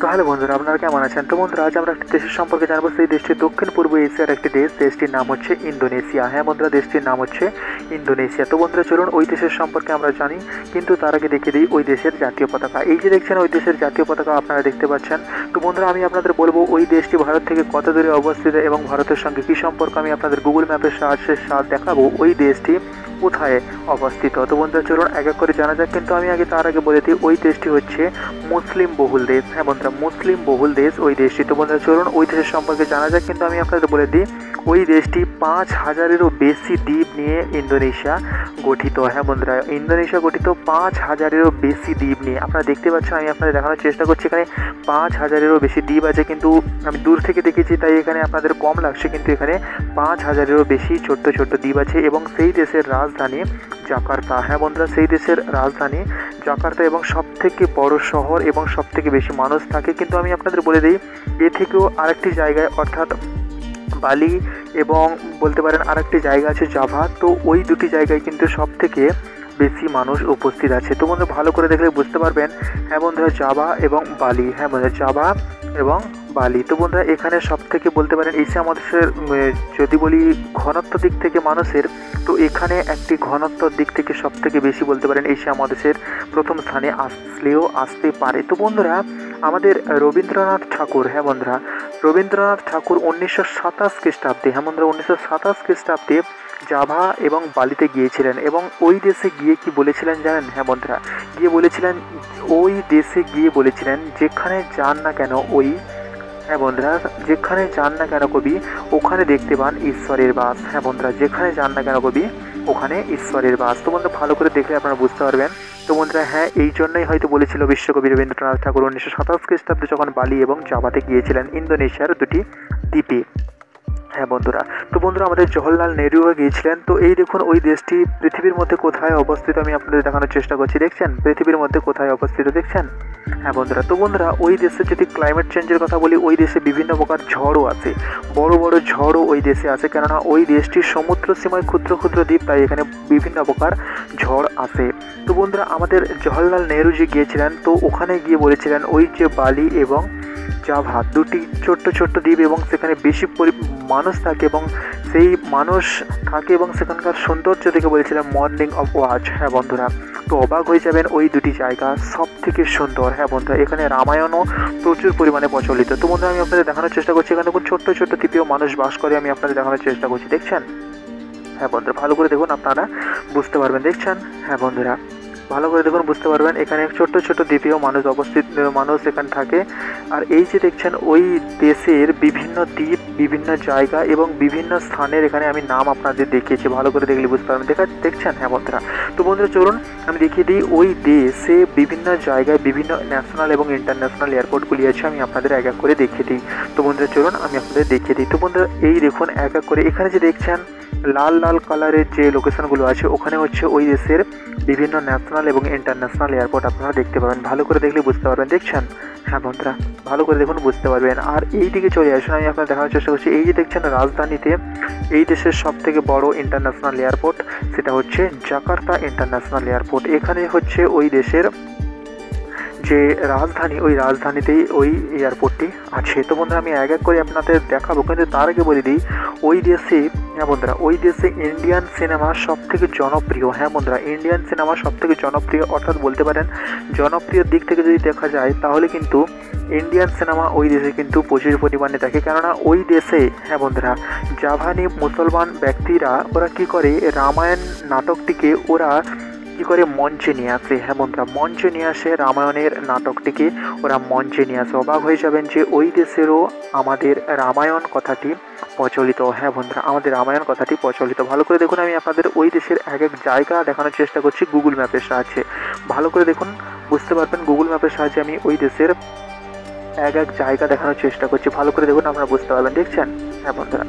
তো হ্যালো বন্ধুরা, আপনারা কেমন আছেন? তো বন্ধুরা, আজ আমরা একটি দেশের সম্পর্কে জানব। সেই দেশটি দক্ষিণ পূর্ব এশিয়ার একটি দেশ। দেশটির নাম হচ্ছে ইন্দোনেশিয়া। হ্যাঁ বন্ধুরা, দেশটির নাম হচ্ছে ইন্দোনেশিয়া। তো বন্ধুরা, চলুন ওই দেশের সম্পর্কে আমরা জানি, কিন্তু তার আগে দেখিয়ে দিই ওই দেশের জাতীয় পতাকা। এই যে দেখছেন, ওই দেশের জাতীয় পতাকা আপনারা দেখতে পাচ্ছেন। তো বন্ধুরা, আমি আপনাদের বলব, ওই দেশটি ভারত থেকে কত দূরে অবস্থিত এবং ভারতের সঙ্গে কী সম্পর্ক? আমি আপনাদের গুগল ম্যাপের সাহায্যে সাথ দেখাবো। ওই দেশটি কোথায় অবস্থিত? তো বন্ধুরা, চলুন এক এক করে জানা যাক। কিন্তু আমি আগে তার আগে বলে দিই, ওই দেশটি হচ্ছে মুসলিম বহুল দেশ। হ্যাঁ বন্ধুরা, মুসলিম বহুল দেশ ওই দেশটি। তো বন্ধুরা, চলুন ওই দেশের সম্পর্কে জানা যাক। কিন্তু আমি আপনাদের বলে দিই, ওই দেশটি পাঁচ হাজারেরও বেশি দ্বীপ নিয়ে ইন্দোনেশিয়া গঠিত। হ্যাঁ বন্ধুরা, ইন্দোনেশিয়া গঠিত পাঁচ হাজারেরও বেশি দ্বীপ নিয়ে। আপনারা দেখতে পাচ্ছেন, আমি আপনাদের দেখানোর চেষ্টা করছি। এখানে পাঁচ হাজারেরও বেশি দ্বীপ আছে, কিন্তু আমি দূর থেকে দেখেছি, তাই এখানে আপনাদের কম লাগছে। কিন্তু এখানে পাঁচ হাজারেরও বেশি ছোট্ট ছোট্ট দ্বীপ আছে এবং সেই দেশের রাজধানী জাকার্তা। হ্যাঁ বন্ধুরা, সেই দেশের রাজধানী জাকার্তা এবং সব থেকে বড় শহর এবং সব থেকে বেশি মানুষ থাকে। কিন্তু আমি আপনাদের বলে দিই, এ থেকেও আরেকটি জায়গায়, অর্থাৎ বালি এবং বলতে পারেন আরেকটি জায়গা আছে জাভা। তো ওই দুটি জায়গায় কিন্তু সব থেকে বেশি মানুষ উপস্থিত আছে। তো বন্ধু ভালো করে দেখলে বুঝতে পারবেন। হ্যাঁ বন্ধুরা, জাভা এবং বালি। হ্যাঁ বন্ধুরা, জাভা এবং বালি। তো বন্ধুরা, এখানে সব থেকে বলতে পারেন এশিয়া মহাদেশের যদি বলি ঘনত্ব দিক থেকে মানুষের, তো এখানে একটি ঘনত্বর দিক থেকে সব থেকে বেশি বলতে পারেন এশিয়া মহাদেশের প্রথম স্থানে আসলেও আসতে পারে। তো বন্ধুরা, আমাদের রবীন্দ্রনাথ ঠাকুর হ্যাঁ বন্ধুরা, রবীন্দ্রনাথ ঠাকুর উনিশশো সাতাশ খ্রিস্টাব্দে হ্যাঁ বন্ধুরা, উনিশশো সাতাশ খ্রিস্টাব্দে জাভা এবং বালিতে গিয়েছিলেন এবং ওই দেশে গিয়ে কি বলেছিলেন জানেন হ্যাঁ বন্ধুরা, গিয়ে বলেছিলেন, ওই দেশে গিয়ে বলেছিলেন, যেখানে যান না কেন ওই হ্যাঁ বন্ধুরা, যেখানে যান না কেন কবি, ওখানে দেখতে পান ঈশ্বরের বাস। হ্যাঁ বন্ধুরা, যেখানে যান না কেন কবি, ওখানে ঈশ্বরের বাস। তো বন্ধুরা ভালো করে দেখলে আপনারা বুঝতে পারবেন। তো বন্ধুরা হ্যাঁ এই জন্যই হয়তো বলেছিল বিশ্বকবি রবীন্দ্রনাথ ঠাকুর উনিশশো সাতাশ খ্রিস্টাব্দে যখন বালি এবং জাভাতে গিয়েছিলেন ইন্দোনেশিয়ার দুটি দ্বীপে। হ্যাঁ বন্ধুরা, তো বন্ধুরা, আমাদের জওহরলাল নেহরুও গিয়েছিলেন। তো এই দেখুন, ওই দেশটি পৃথিবীর মধ্যে কোথায় অবস্থিত আমি আপনাদের দেখানোর চেষ্টা করছি। দেখছেন? পৃথিবীর মধ্যে কোথায় অবস্থিত? দেখছেন? হ্যাঁ বন্ধুরা, তো বন্ধুরা, ওই দেশে যদি ক্লাইমেট চেঞ্জের কথা বলি, ওই দেশে বিভিন্ন প্রকার ঝড়ও আছে। বড় বড় ঝড়ও ওই দেশে আছে, কেননা ওই দেশটির সমুদ্র সীমায় ক্ষুদ্র ক্ষুদ্র দ্বীপ, তাই এখানে বিভিন্ন প্রকার ঝড় আসে তো বন্ধুরা, আমাদের জওহরলাল নেহরু যে গিয়েছিলেন, তো ওখানে গিয়ে বলেছিলেন, ওই যে বালি এবং জাভা দুটি ছোট্ট ছোট্ট দ্বীপ এবং সেখানে বেশি পরি মানুষ থাকে এবং সেই মানুষ থাকে এবং সেখানকার সৌন্দর্য দেখে বলেছিলাম মর্নিং অফ ওয়াচ হ্যাঁ বন্ধুরা, তো অবাক হয়ে যাবেন ওই দুটি জায়গা সব থেকে সুন্দর। হ্যাঁ বন্ধুরা, এখানে রামায়ণও প্রচুর পরিমাণে প্রচলিত। তো বন্ধুরা, আমি আপনাদের দেখানোর চেষ্টা করছি, এখানে খুব ছোট্ট ছোট্ট দ্বীপেও মানুষ বাস করে, আমি আপনাদের দেখানোর চেষ্টা করছি, দেখছেন? হ্যাঁ বন্ধুরা, ভালো করে দেখুন, আপনারা বুঝতে পারবেন, দেখছেন? হ্যাঁ বন্ধুরা। ভালো করে দেখুন, বুঝতে পারবেন। এখানে ছোট্ট ছোট্ট দ্বীপেও মানুষ অবস্থিত, মানুষ এখানে থাকে। আর এই যে দেখছেন, ওই দেশের বিভিন্ন দ্বীপ, বিভিন্ন জায়গা এবং বিভিন্ন স্থানের এখানে আমি নাম আপনাদের দেখিয়েছি। ভালো করে দেখলে বুঝতে পারবেন। দেখা, দেখছেন হ্যাঁ বন্ধুরা। তো বন্ধুরা, চলুন, আমি দেখিয়ে দিই, ওই দেশে বিভিন্ন জায়গায় বিভিন্ন ন্যাশনাল এবং ইন্টারন্যাশনাল এয়ারপোর্টগুলি আছে। আমি আপনাদের এক এক করে দেখিয়ে দিই। তো বন্ধুরা, চলুন, আমি আপনাদের দেখিয়ে দিই। তো বন্ধুরা, এই দেখুন, এক এক করে এখানে যে দেখছেন লাল লাল কালারের যে লোকেশনগুলো আছে, ওখানে হচ্ছে ওই দেশের বিভিন্ন ন্যাশনাল এবং ইন্টারন্যাশনাল এয়ারপোর্ট আপনারা দেখতে পাবেন। ভালো করে দেখলে বুঝতে পারবেন, দেখছেন? হ্যাঁ বন্ধুরা, ভালো করে দেখুন, বুঝতে পারবেন। আর এই দিকে চলে আসুন, আমি আপনার দেখানোর চেষ্টা করছি। এই যে দেখছেন, রাজধানীতে এই দেশের সব থেকে বড় ইন্টারন্যাশনাল এয়ারপোর্ট সেটা হচ্ছে জাকার্তা ইন্টারন্যাশনাল এয়ারপোর্ট এখানে হচ্ছে ওই দেশের যে রাজধানী, ওই রাজধানীতেই ওই এয়ারপোর্টটি আছে। তো বন্ধুরা, আমি এক এক করে আপনাদের দেখাবো। কিন্তু তার আগে বলে দিই, ওই দেশে হ্যাঁ বন্ধুরা, ওই দেশে ইন্ডিয়ান সিনেমা সব থেকে জনপ্রিয়। হ্যাঁ বন্ধুরা ইন্ডিয়ান সিনেমা সব থেকে জনপ্রিয়, অর্থাৎ বলতে পারেন, জনপ্রিয় দিক থেকে যদি দেখা যায়, তাহলে কিন্তু ইন্ডিয়ান সিনেমা ওই দেশে কিন্তু প্রচুর পরিমাণে দেখে। কেননা, ওই দেশে হ্যাঁ বন্ধুরা, জাভানি মুসলমান ব্যক্তিরা, ওরা কি করে, রামায়ণ নাটকটিকে ওরা কি করে মঞ্চে নিয়ে আসে। বন্ধুরা মঞ্চে নিয়ে আসে রামায়ণের নাটকটিকে। ওরা মঞ্চে নিয়ে আসে। অবাক হয়ে যাবেন যে ওই দেশেরও আমাদের রামায়ণ কথাটি প্রচলিত। হ্যাঁ বন্ধুরা, আমাদের রামায়ণ কথাটি প্রচলিত। ভালো করে দেখুন, আমি আপনাদের ওই দেশের এক এক জায়গা দেখানোর চেষ্টা করছি। গুগল ম্যাপের সাহায্যে। ভালো করে দেখুন, বুঝতে পারবেন গুগল ম্যাপের সাহায্যে আমি ওই দেশের এক এক জায়গা দেখানোর চেষ্টা করছি। ভালো করে দেখুন, আপনারা বুঝতে পারবেন। দেখছেন? হ্যাঁ বন্ধুরা।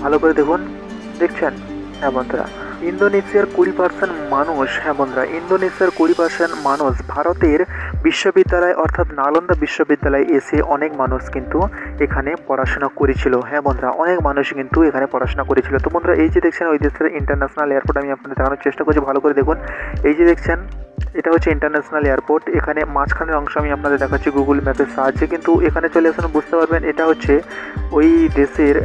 ভালো করে দেখুন। দেখছেন? হ্যাঁ বন্ধুরা। ইন্দোনেশিয়ার কুড়ি পার্সেন্ট মানুষ হ্যাঁ বন্ধুরা, ইন্দোনেশিয়ার কুড়ি পার্সেন্ট মানুষ ভারতের বিশ্ববিদ্যালয় অর্থাৎ নালন্দা বিশ্ববিদ্যালয়ে এসে অনেক মানুষ কিন্তু এখানে পড়াশোনা করেছিল। হ্যাঁ বন্ধুরা, অনেক মানুষ কিন্তু এখানে পড়াশোনা করেছিল। তো বন্ধুরা, এই যে দেখছেন, ওই দেশের ইন্টারন্যাশনাল এয়ারপোর্ট আমি আপনাদের দেখানোর চেষ্টা করছি, ভালো করে দেখুন। এই যে দেখছেন, এটা হচ্ছে ইন্টারন্যাশনাল এয়ারপোর্ট এখানে মাঝখানের অংশ আমি আপনাদের দেখাচ্ছি গুগল ম্যাপের সাহায্যে, কিন্তু এখানে চলে আসুন, বুঝতে পারবেন, এটা হচ্ছে ওই দেশের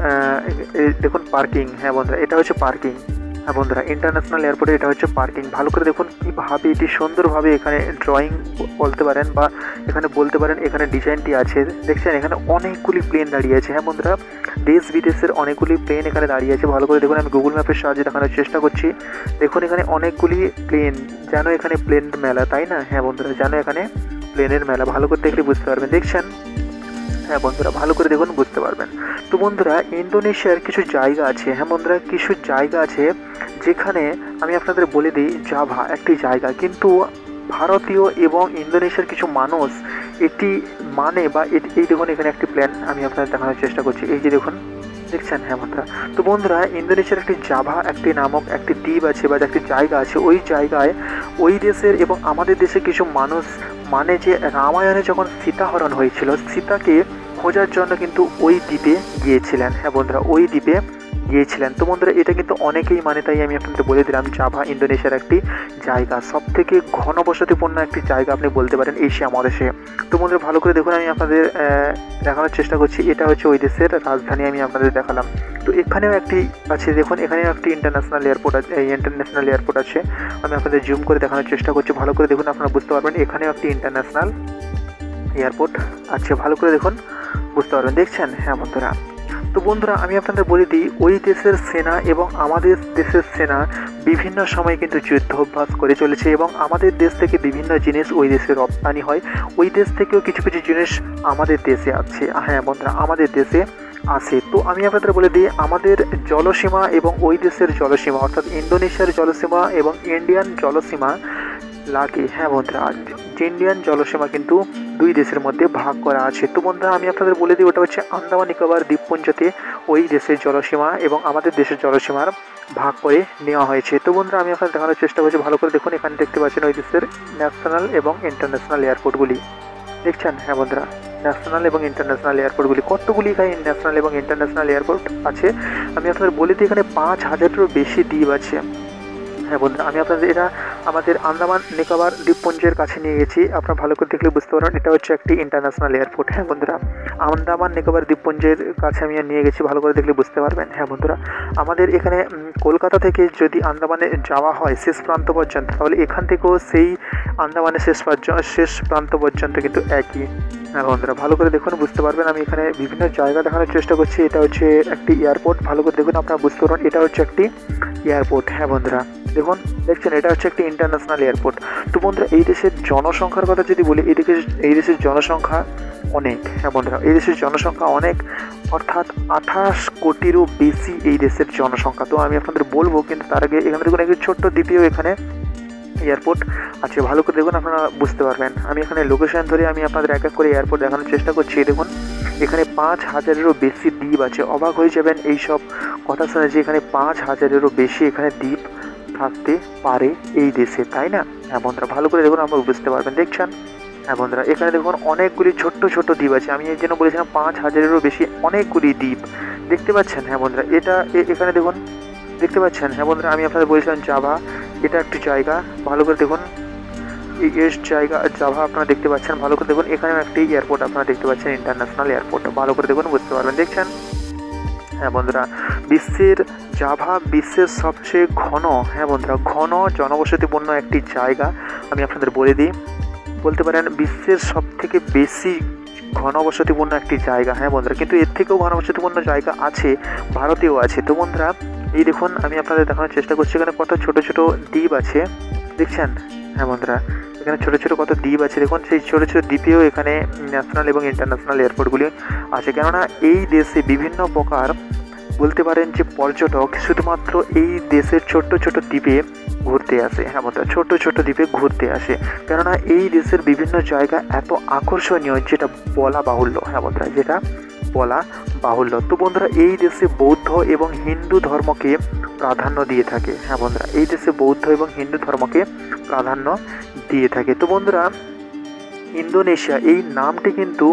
দেখুন পার্কিং হ্যাঁ বন্ধুরা, এটা হচ্ছে পার্কিং হ্যাঁ বন্ধুরা ইন্টারন্যাশনাল এয়ারপোর্টে এটা হচ্ছে পার্কিং ভালো করে দেখুন কীভাবে এটি সুন্দরভাবে এখানে ড্রয়িং বলতে পারেন বা এখানে বলতে পারেন এখানে ডিজাইনটি আছে। দেখছেন, এখানে অনেকগুলি প্লেন দাঁড়িয়ে আছে। হ্যাঁ বন্ধুরা, দেশ বিদেশের অনেকগুলি প্লেন এখানে দাঁড়িয়ে আছে। ভালো করে দেখুন, আমি গুগল ম্যাপের সাহায্যে দেখানোর চেষ্টা করছি। দেখুন, এখানে অনেকগুলি প্লেন যেন এখানে প্লেন মেলা, তাই না? হ্যাঁ বন্ধুরা, যেন এখানে প্লেনের মেলা। ভালো করে দেখলে বুঝতে পারবেন। দেখছেন হ্যাঁ বন্ধুরা, ভালো করে দেখুন, বুঝতে পারবেন। তো বন্ধুরা, ইন্দোনেশিয়ার কিছু জায়গা আছে হ্যাঁ বন্ধুরা, কিছু জায়গা আছে যেখানে আমি আপনাদের বলে দিই, জাভা একটি জায়গা। কিন্তু ভারতীয় এবং ইন্দোনেশিয়ার কিছু মানুষ এটি মানে বা এই দেখুন, এখানে একটি প্ল্যান আমি আপনাদের দেখানোর চেষ্টা করছি। এই যে দেখুন, দেখছেন হ্যাঁ বন্ধুরা? তো বন্ধুরা, ইন্দোনেশিয়ার একটি জাভা একটি নামক একটি দ্বীপ আছে বা একটি জায়গা আছে। ওই জায়গায় ওই দেশের এবং আমাদের দেশে কিছু মানুষ মানে যে রামায়ণে যখন সীতাহরণ হয়েছিল, সীতাকে খোঁজার জন্য কিন্তু ওই দ্বীপে গিয়েছিলেন। হ্যাঁ বন্ধুরা, ওই দ্বীপে গিয়েছিলেন। তো বন্ধুরা, এটা কিন্তু অনেকেই মানে তাই আমি আপনাদের বলে দিলাম, জাভা, ইন্দোনেশিয়ার একটি জায়গা। সব থেকে ঘনবসতিপূর্ণ একটি জায়গা আপনি বলতে পারেন এশিয়া মহাদেশে। তো বন্ধুরা, ভালো করে দেখুন, আমি আপনাদের দেখানোর চেষ্টা করছি। এটা হচ্ছে ওই দেশের রাজধানী, আমি আপনাদের দেখালাম। তো এখানেও একটি আছে, দেখুন, এখানেও একটি ইন্টারন্যাশনাল এয়ারপোর্ট আছে ইন্টারন্যাশনাল এয়ারপোর্ট আছে। আমি আপনাদের জুম করে দেখানোর চেষ্টা করছি। ভালো করে দেখুন, আপনারা বুঝতে পারবেন, এখানেও একটি ইন্টারন্যাশনাল এয়ারপোর্ট আছে। ভালো করে দেখুন, বুঝতে পারবেন। দেখছেন? হ্যাঁ বন্ধুরা। তো বন্ধুরা, আমি আপনাদের বলে দিই, ওই দেশের সেনা এবং আমাদের দেশের সেনা বিভিন্ন সময় কিন্তু যুদ্ধ অভ্যাস করে চলেছে এবং আমাদের দেশ থেকে বিভিন্ন জিনিস ওই দেশে রপ্তানি হয়। ওই দেশ থেকেও কিছু কিছু জিনিস আমাদের দেশে আছে। হ্যাঁ বন্ধুরা, আমাদের দেশে আসে তো আমি আপনাদের বলে দিই, আমাদের জলসীমা এবং ওই দেশের জলসীমা, অর্থাৎ ইন্দোনেশিয়ার জলসীমা এবং ইন্ডিয়ান জলসীমা লাগে। হ্যাঁ বন্ধুরা ইন্ডিয়ান জলসীমা কিন্তু দুই দেশের মধ্যে ভাগ করা আছে। তো বন্ধুরা, আমি আপনাদের বলে দিই, ওটা হচ্ছে আন্দামান, নিকোবর, দ্বীপপুঞ্জতে ওই দেশের জলসীমা এবং আমাদের দেশের জলসীমার ভাগ করে নেওয়া হয়েছে। তো বন্ধুরা, আমি আপনাদের দেখানোর চেষ্টা করছি, ভালো করে দেখুন, এখানে দেখতে পাচ্ছেন ওই দেশের ন্যাশনাল এবং ইন্টারন্যাশনাল এয়ারপোর্টগুলি। দেখছেন? হ্যাঁ বন্ধুরা, ন্যাশনাল এবং ইন্টারন্যাশনাল এয়ারপোর্টগুলি। কতগুলি এখানে ন্যাশনাল এবং ইন্টারন্যাশনাল এয়ারপোর্ট আছে? আমি আপনাদের বলে দিই, এখানে পাঁচ হাজারেরও বেশি দ্বীপ আছে। হ্যাঁ বন্ধুরা আমি আপনাদের এটা আমাদের আন্দামান নিকোবর দ্বীপপুঞ্জের কাছে নিয়ে গেছি। আপনারা ভালো করে দেখলে বুঝতে পারবেন, এটা হচ্ছে একটি ইন্টারন্যাশনাল এয়ারপোর্ট হ্যাঁ বন্ধুরা, আন্দামান নিকোবর দ্বীপপুঞ্জের কাছে আমি নিয়ে গেছি, ভালো করে দেখলে বুঝতে পারবেন। হ্যাঁ বন্ধুরা, আমাদের এখানে কলকাতা থেকে যদি আন্দামানে যাওয়া হয় শেষ প্রান্ত পর্যন্ত, তাহলে এখান থেকেও সেই আন্দামানের শেষ শেষ প্রান্ত পর্যন্ত কিন্তু একই। হ্যাঁ বন্ধুরা, ভালো করে দেখুন, বুঝতে পারবেন। আমি এখানে বিভিন্ন জায়গা দেখানোর চেষ্টা করছি। এটা হচ্ছে একটি এয়ারপোর্ট ভালো করে দেখুন, আপনারা বুঝতে পারবেন, এটা হচ্ছে একটি এয়ারপোর্ট হ্যাঁ বন্ধুরা। দেখুন, দেখছেন, এটা হচ্ছে একটি ইন্টারন্যাশনাল এয়ারপোর্ট তো বন্ধুরা, এই দেশের জনসংখ্যার কথা যদি বলি, এই দেশের এই দেশের জনসংখ্যা অনেক। হ্যাঁ বন্ধুরা, এই দেশের জনসংখ্যা অনেক। অর্থাৎ আঠাশ কোটিরও বেশি এই দেশের জনসংখ্যা। তো আমি আপনাদের বলব, কিন্তু তার আগে এখানে দেখুন, একটি ছোট্ট দ্বীপেও এখানে এয়ারপোর্ট আছে। ভালো করে দেখুন, আপনারা বুঝতে পারবেন। আমি এখানে লোকেশন ধরে আমি আপনাদের এক এক করে এয়ারপোর্ট দেখানোর চেষ্টা করছি। দেখুন, এখানে পাঁচ হাজারেরও বেশি দ্বীপ আছে। অবাক হয়ে যাবেন এই সব কথা শুনে যে এখানে পাঁচ হাজারেরও বেশি এখানে দ্বীপ থাকতে পারে এই দেশে, তাই না? হ্যাঁ বন্ধুরা ভালো করে দেখুন, আপনারা বুঝতে পারবেন, দেখছেন? হ্যাঁ বন্ধুরা এখানে দেখুন, অনেকগুলি ছোট্ট ছোট্ট দ্বীপ আছে। আমি এই জন্য বলেছিলাম পাঁচ হাজারেরও বেশি অনেকগুলি দ্বীপ। দেখতে পাচ্ছেন হ্যাঁ বন্ধুরা এটা এখানে দেখুন, দেখতে পাচ্ছেন হ্যাঁ বন্ধুরা আমি আপনাদের বলেছিলাম জাভা, এটা একটি জায়গা, ভালো করে দেখুন এস জায়গা, জাভা আপনারা দেখতে পাচ্ছেন, ভালো করে দেখুন, এখানেও একটি এয়ারপোর্ট আপনারা দেখতে পাচ্ছেন, ইন্টারন্যাশনাল এয়ারপোর্ট, ভালো করে দেখুন, বুঝতে পারবেন, দেখছেন? হ্যাঁ বন্ধুরা, বিশ্বের জাভা বিশ্বের সবচেয়ে ঘন হ্যাঁ বন্ধুরা, ঘন জনবসতিপূর্ণ একটি জায়গা আমি আপনাদের বলে দিই। বলতে পারেন বিশ্বের সব থেকে বেশি ঘনবসতিপূর্ণ একটি জায়গা হ্যাঁ বন্ধুরা, কিন্তু এর থেকেও ঘনবসতিপূর্ণ জায়গা আছে, ভারতেও আছে। তো বন্ধুরা, এই দেখুন, আমি আপনাদের দেখানোর চেষ্টা করছি এখানে কত ছোট ছোট দ্বীপ আছে, দেখছেন? হ্যাঁ বন্ধুরা, এখানে ছোটো ছোটো কত দ্বীপ আছে দেখুন, সেই ছোটো ছোটো দ্বীপেও এখানে ন্যাশনাল এবং ইন্টারন্যাশনাল এয়ারপোর্টগুলি আছে। কেননা এই দেশে বিভিন্ন প্রকার বলতে পারেন যে পর্যটক শুধুমাত্র এই দেশের ছোট্ট ছোট দ্বীপে ঘুরতে আসে। হ্যাঁ বন্ধুরা ছোট ছোট দ্বীপে ঘুরতে আসে। কেননা এই দেশের বিভিন্ন জায়গা এত আকর্ষণীয় যেটা বলা বাহুল্য। হ্যাঁ বন্ধুরা, যেটা বলা বাহুল্য। তো বন্ধুরা, এই দেশে বৌদ্ধ এবং হিন্দু ধর্মকে প্রাধান্য দিয়ে থাকে। হ্যাঁ বন্ধুরা, এই দেশে বৌদ্ধ এবং হিন্দু ধর্মকে প্রাধান্য দিয়ে থাকে। তো বন্ধুরা, ইন্দোনেশিয়া, এই নামটি কিন্তু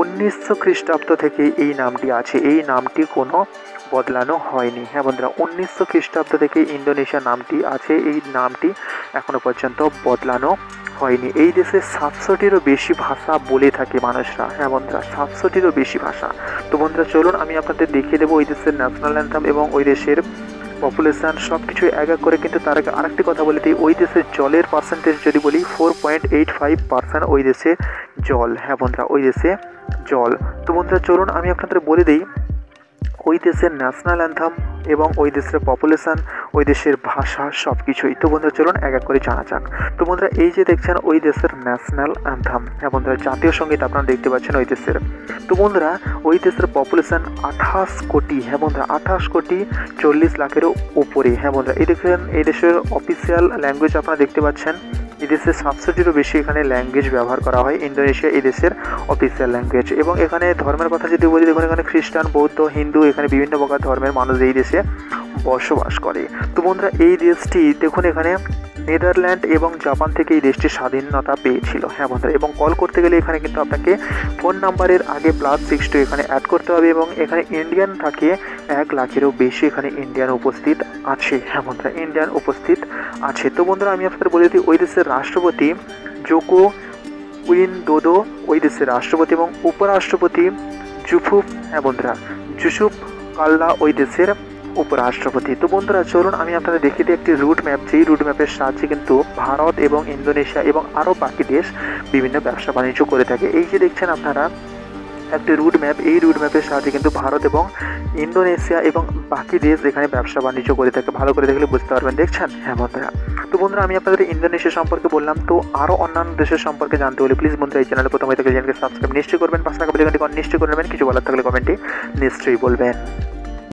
উনিশশো খ্রিস্টাব্দ থেকে এই নামটি আছে। এই নামটি কোনো বদলানো হয়নি। হ্যাঁ বন্ধুরা, উনিশশো খ্রিস্টাব্দ থেকে ইন্দোনেশিয়া নামটি আছে। এই নামটি এখনও পর্যন্ত বদলানো হয়নি। এই দেশে সাতশোটিরও বেশি ভাষা বলে থাকে মানুষরা। হ্যাঁ বন্ধুরা সাতশোটিরও বেশি ভাষা। তো বন্ধুরা, চলুন, আমি আপনাদের দেখিয়ে দেবো ওই দেশের ন্যাশনাল অ্যান্থাম এবং ওই দেশের পপুলেশান সব কিছু এক এক করে কিন্তু তার আগে আরেকটি কথা বলে দিই। ওই দেশের জলের পার্সেন্টেজ যদি বলি four point eight five percent ওই দেশে জল। হ্যাঁ বন্ধুরা, ওই দেশে জল। তো বন্ধুরা, চলুন, আমি আপনাদের বলে দিই ওই দেশের ন্যাশনাল অ্যান্থাম এবং ওই দেশের পপুলেশান ওই দেশের ভাষা সব কিছুই তো বন্ধুরা, চলুন এক এক করে জানা যাক। তো বন্ধুরা, এই যে দেখছেন, ওই দেশের ন্যাশনাল অ্যান্থাম হ্যাঁ বন্ধুরা, জাতীয় সংগীত আপনারা দেখতে পাচ্ছেন ওই দেশের। তো বন্ধুরা, ওই দেশের পপুলেশান আঠাশ কোটি। হ্যাঁ বন্ধুরা, আঠাশ কোটি চল্লিশ লাখেরও উপরে। হ্যাঁ বন্ধুরা, এই দেখেন এই দেশের অফিসিয়াল ল্যাঙ্গুয়েজ আপনারা দেখতে পাচ্ছেন। এই সাতষট্টিরও বেশি এখানে ল্যাঙ্গুয়েজ ব্যবহার করা হয়। ইন্দোনেশিয়া এদেশের দেশের অফিসিয়াল ল্যাঙ্গুয়েজ এবং এখানে ধর্মের কথা যদি বলি, দেখুন এখানে খ্রিস্টান, বৌদ্ধ, হিন্দু, এখানে বিভিন্ন প্রকার ধর্মের মানুষ এই দেশে বসবাস করে। তো বন্ধুরা, এই দেশটি, দেখুন এখানে নেদারল্যান্ড এবং জাপান থেকে এই দেশটি স্বাধীনতা পেয়েছিল। হ্যাঁ বন্ধুরা, এবং কল করতে গেলে এখানে কিন্তু আপনাকে ফোন নাম্বারের আগে প্লাস সিক্স টু এখানে অ্যাড করতে হবে এবং এখানে ইন্ডিয়ান থাকে এক লাখেরও বেশি এখানে ইন্ডিয়ান উপস্থিত আছে। হ্যাঁ বন্ধুরা ইন্ডিয়ান উপস্থিত আছে। তো বন্ধুরা, আমি আপনাদের বলে দিই, ওই দেশের রাষ্ট্রপতি জোকো উইন দোদো ওই দেশের রাষ্ট্রপতি এবং উপরাষ্ট্রপতি জুফুফ হ্যাঁ বন্ধুরা, জুসুফ কাল্লা ওই দেশের উপরাষ্ট্রপতি। তো বন্ধুরা, চলুন আমি আপনাদের দেখিয়ে দিই একটি রুট ম্যাপ যেই রুট ম্যাপের সাহায্যে কিন্তু ভারত এবং ইন্দোনেশিয়া এবং আরও বাকি দেশ বিভিন্ন ব্যবসা বাণিজ্য করে থাকে। এই যে দেখছেন আপনারা, একটি রুট ম্যাপ এই রুট ম্যাপের সাহায্যে কিন্তু ভারত এবং ইন্দোনেশিয়া এবং বাকি দেশ এখানে ব্যবসা বাণিজ্য করে থাকে। ভালো করে দেখলে বুঝতে পারবেন, দেখছেন? হ্যাঁ বন্ধুরা। তো বন্ধুরা, আমি আপনাদের ইন্দোনেশিয়া সম্পর্কে বললাম। তো আরও অন্যান্য দেশের সম্পর্কে জানতে হলে প্লিজ বন্ধুরা, এই চ্যানেলে প্রথমে থেকে চ্যানেলকে সাবস্ক্রাইব নিশ্চয়ই করবেন। পাশে থাকা নিশ্চয়ই করে নেবেন। কিছু বলার থাকলে কমেন্টে নিশ্চয়ই বলবেন।